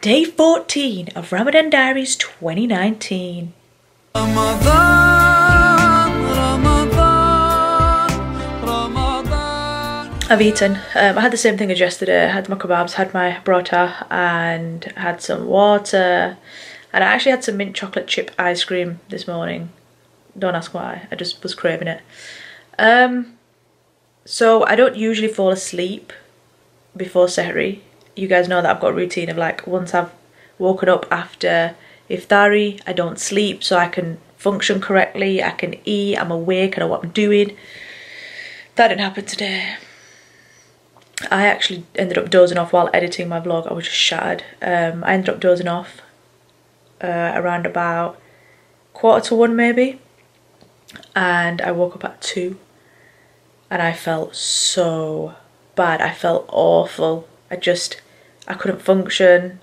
day 14 of Ramadan Diaries 2019. I've eaten. Um, I had the same thing as yesterday. I had my kebabs, had my paratha and had some water. And I actually had some mint chocolate chip ice cream this morning. Don't ask why, I just was craving it. Um, so I don't usually fall asleep before Sehri. You guys know that I've got a routine of like once I've woken up after iftari, I don't sleep so I can function correctly, I can eat, I'm awake, I know what I'm doing. That didn't happen today. I actually ended up dozing off while editing my vlog. I was just shattered. Um, I ended up dozing off uh, around about quarter to one maybe. And I woke up at two. And I felt so bad. I felt awful. I just, I couldn't function.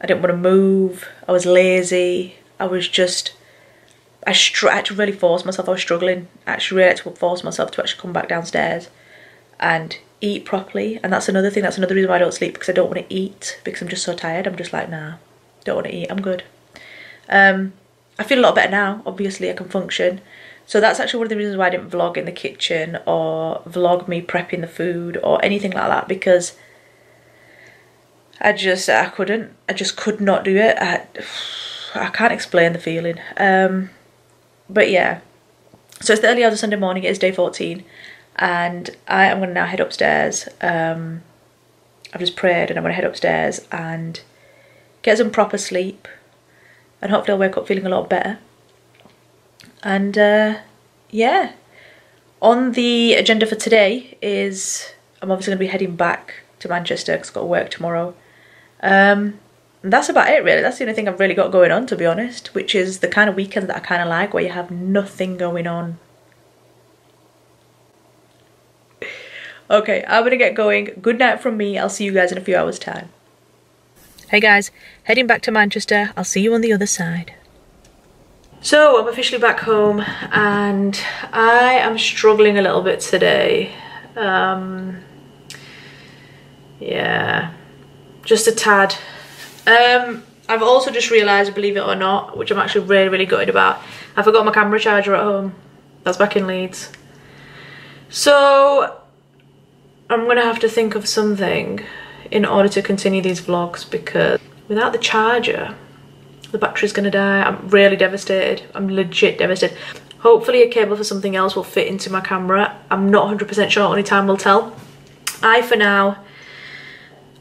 I didn't want to move. I was lazy. I was just, I, I had to really force myself. I was struggling. I actually really had to force myself to actually come back downstairs and eat properly and that's another thing that's another reason why I don't sleep because I don't want to eat because I'm just so tired I'm just like nah don't want to eat I'm good um I feel a lot better now obviously I can function so that's actually one of the reasons why I didn't vlog in the kitchen or vlog me prepping the food or anything like that because I just I couldn't. I just could not do it. I, I can't explain the feeling. Um but yeah. So it's the early hours of Sunday morning. It is day 14 and I am going to now head upstairs. Um, I've just prayed and I'm going to head upstairs and get some proper sleep. And hopefully I'll wake up feeling a lot better. And uh, yeah, on the agenda for today is I'm obviously going to be heading back to Manchester because I've got work tomorrow. Um, that's about it really, that's the only thing I've really got going on to be honest, which is the kind of weekend that I kind of like where you have nothing going on Okay, I'm gonna get going. Good night from me. I'll see you guys in a few hours' time. Hey guys, heading back to Manchester. I'll see you on the other side. So, I'm officially back home and I am struggling a little bit today. Um, yeah, just a tad. Um, I've also just realised, believe it or not, which I'm actually really, really gutted about, I forgot my camera charger at home. That's back in Leeds. So I'm gonna have to think of something in order to continue these vlogs because without the charger, the battery's gonna die. I'm really devastated. I'm legit devastated. Hopefully a cable for something else will fit into my camera. I'm not 100% sure, only time will tell. I, for now,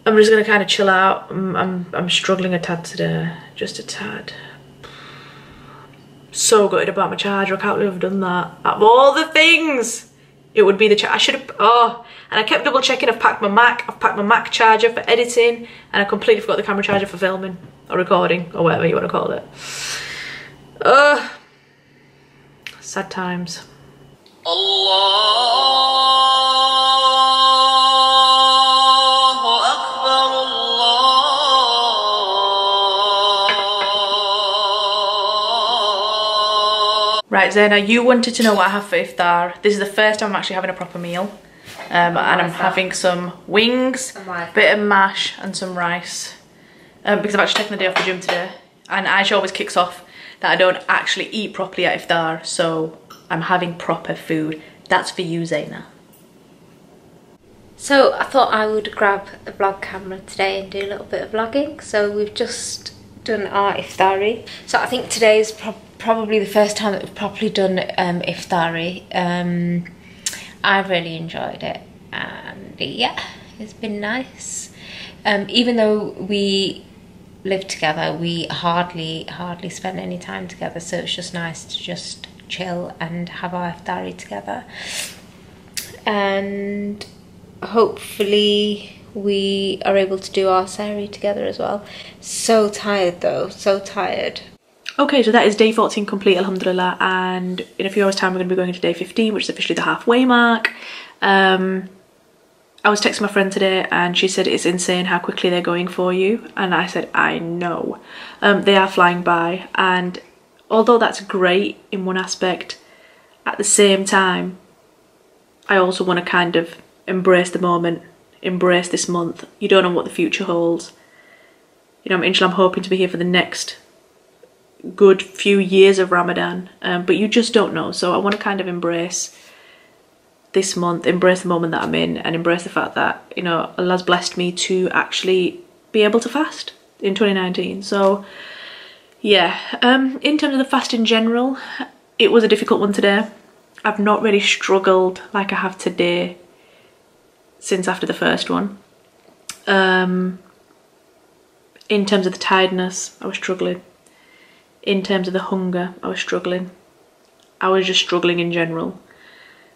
I'm just gonna kind of chill out. I'm, I'm, I'm struggling a tad today, just a tad. So gutted about my charger, I can't believe I've done that. Of all the things! it would be the charger. I should have, oh, and I kept double checking. I've packed my Mac, I've packed my Mac charger for editing, and I completely forgot the camera charger for filming or recording or whatever you want to call it. Ugh. Sad times. Allah. Right, Zena, you wanted to know what I have for iftar. This is the first time I'm actually having a proper meal. Um, and I'm having some wings, a bit of mash and some rice. Um, because I've actually taken the day off the gym today. And Aisha always kicks off that I don't actually eat properly at iftar. So I'm having proper food. That's for you, Zaina. So I thought I would grab a vlog camera today and do a little bit of vlogging. So we've just done our iftari. So I think today is pro probably the first time that we've properly done um, iftari. Um, I really enjoyed it and yeah, it's been nice. Um, even though we live together, we hardly hardly spend any time together, so it's just nice to just chill and have our iftari together. And hopefully we are able to do our sehri together as well. So tired though, so tired. Okay, so that is day 14 complete, alhamdulillah, and in a few hours time we're going to be going into day 15, which is officially the halfway mark. Um, I was texting my friend today and she said it's insane how quickly they're going for you, and I said, I know. Um, they are flying by, and although that's great in one aspect, at the same time, I also want to kind of embrace the moment, embrace this month. You don't know what the future holds you know, inshallah, I'm hoping to be here for the next good few years of Ramadan, um, but you just don't know. So I want to kind of embrace this month, embrace the moment that I'm in, and embrace the fact that you know Allah's blessed me to actually be able to fast in 2019. So yeah, um, in terms of the fast in general, it was a difficult one today. I've not really struggled like I have today since after the first one. Um, in terms of the tiredness, I was struggling. In terms of the hunger, I was struggling. I was just struggling in general.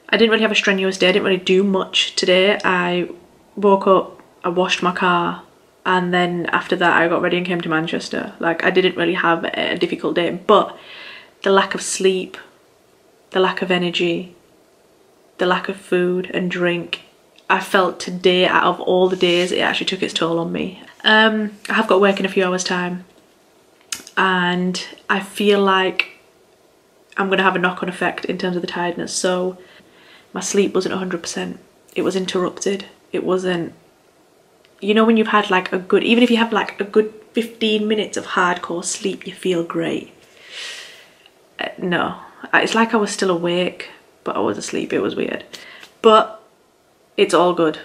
I didn't really have a strenuous day, I didn't really do much today. I woke up, I washed my car, and then after that I got ready and came to Manchester. Like I didn't really have a difficult day, but the lack of sleep, the lack of energy, the lack of food and drink, I felt today out of all the days it actually took its toll on me. Um, I have got work in a few hours time and I feel like I'm going to have a knock-on effect in terms of the tiredness. So my sleep wasn't 100%. It was interrupted. It wasn't you know when you've had like a good even if you have like a good 15 minutes of hardcore sleep you feel great. Uh, no. It's like I was still awake but I was asleep. It was weird. But it's all good.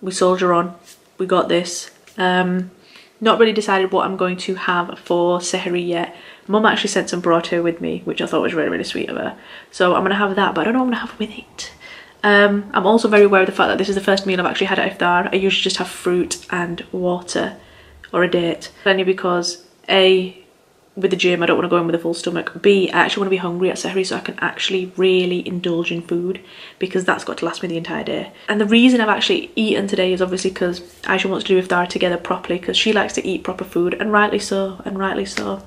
We soldier on. We got this. Um not really decided what I'm going to have for Sehri yet mum actually sent some paratha with me which I thought was really really sweet of her so I'm gonna have that but I don't know what I'm gonna have with it um, I'm also very aware of the fact that this is the first meal I've actually had at iftar. I usually just have fruit and water or a date. Only because A, with the gym I don't want to go in with a full stomach. B, I actually want to be hungry at Sehri so I can actually really indulge in food because that's got to last me the entire day. And the reason I've actually eaten today is obviously because Aisha wants to do iftar together properly because she likes to eat proper food and rightly so and rightly so.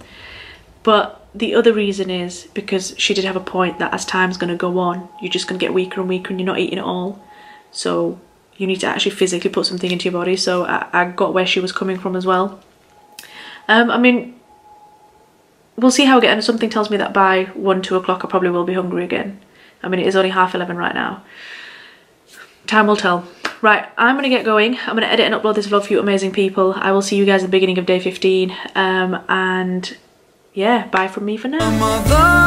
But the other reason is because she did have a point that as time's going to go on, you're just going to get weaker and weaker and you're not eating at all. So you need to actually physically put something into your body. So I, I got where she was coming from as well. Um, I mean, we'll see how we get. Something tells me that by 1, 2 o'clock I probably will be hungry again. I mean, it is only half 11 right now. Time will tell. Right, I'm to get going. I'm to edit and upload this vlog for you amazing people. I will see you guys at the beginning of day 15. Um, and yeah, bye from me for now.